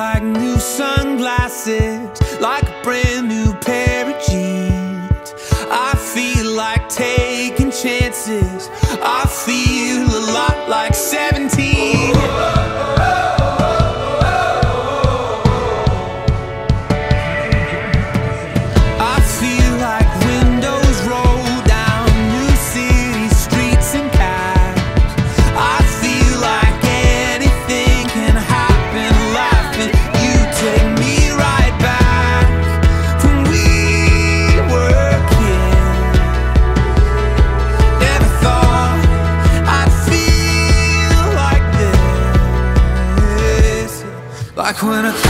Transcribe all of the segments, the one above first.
like new sunglasses, like a brand new pair of jeans. I feel like taking chances. when I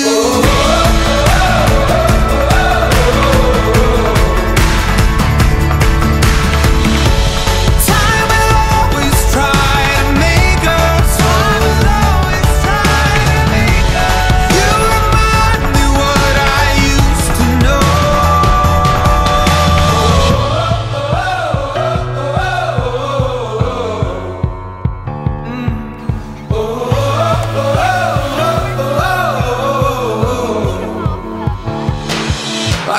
you.